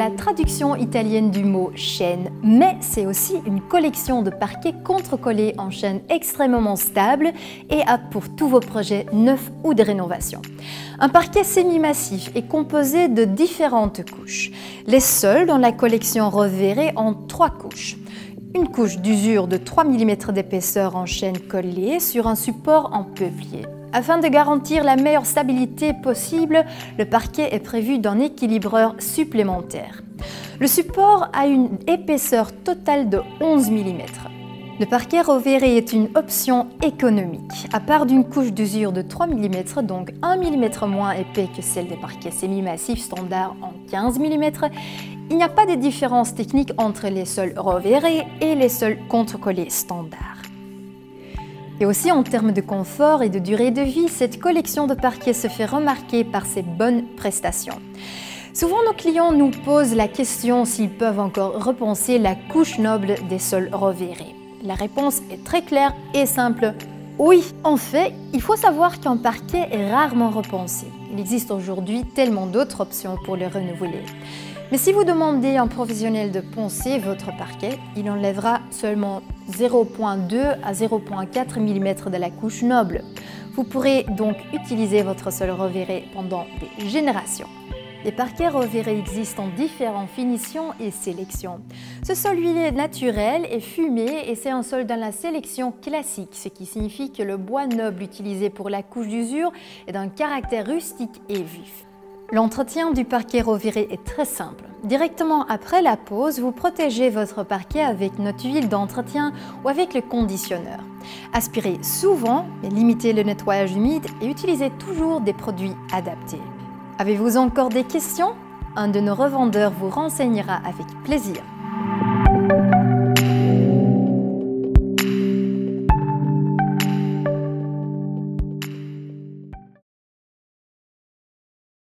la traduction italienne du mot chaîne, mais c'est aussi une collection de parquets contre-collés en chaîne extrêmement stable et apte pour tous vos projets neufs ou de rénovation. Un parquet semi-massif est composé de différentes couches. Les sols dans la collection Reverré en trois couches une couche d'usure de 3 mm d'épaisseur en chaîne collée sur un support en peuplier. Afin de garantir la meilleure stabilité possible, le parquet est prévu d'un équilibreur supplémentaire. Le support a une épaisseur totale de 11 mm. Le parquet reverré est une option économique. À part d'une couche d'usure de 3 mm, donc 1 mm moins épais que celle des parquets semi-massifs standards en 15 mm, il n'y a pas de différence technique entre les sols reverrés et les sols contre-collés standards. Et aussi en termes de confort et de durée de vie, cette collection de parquets se fait remarquer par ses bonnes prestations. Souvent, nos clients nous posent la question s'ils peuvent encore repenser la couche noble des sols reverrés. La réponse est très claire et simple. Oui, en fait, il faut savoir qu'un parquet est rarement repensé. Il existe aujourd'hui tellement d'autres options pour le renouveler. Mais si vous demandez à un professionnel de poncer votre parquet, il enlèvera seulement 0.2 à 0.4 mm de la couche noble. Vous pourrez donc utiliser votre sol reverré pendant des générations. Les parquets reverrés existent en différentes finitions et sélections. Ce sol huilé naturel est fumé et c'est un sol dans la sélection classique, ce qui signifie que le bois noble utilisé pour la couche d'usure est d'un caractère rustique et vif. L'entretien du parquet reviré est très simple. Directement après la pose, vous protégez votre parquet avec notre huile d'entretien ou avec le conditionneur. Aspirez souvent, mais limitez le nettoyage humide et utilisez toujours des produits adaptés. Avez-vous encore des questions? Un de nos revendeurs vous renseignera avec plaisir.